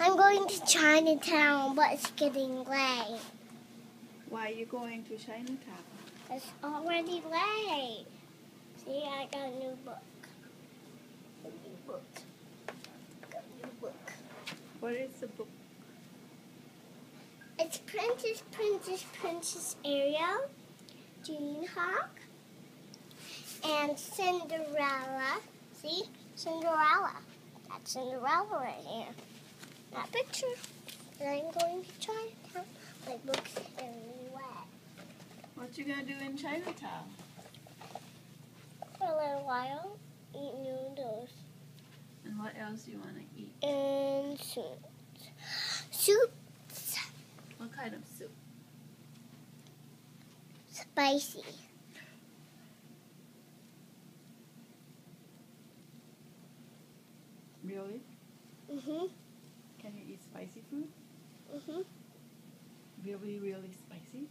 I'm going to Chinatown, but it's getting late. Why are you going to Chinatown? It's already late. See, I got a new book. A new book. Got a new book. What is the book? It's Princess, Princess, Princess Ariel, Gene Hawk, and Cinderella. See? Cinderella. That's Cinderella right here. That picture. And I'm going to Chinatown. My book's very wet. What you gonna do in Chinatown? For a little while, eat noodles And what else do you wanna eat? and soup. Soup, What kind of soup? spicy. Really? Mhm. Can you eat spicy food? Mm-hmm. Really, really spicy?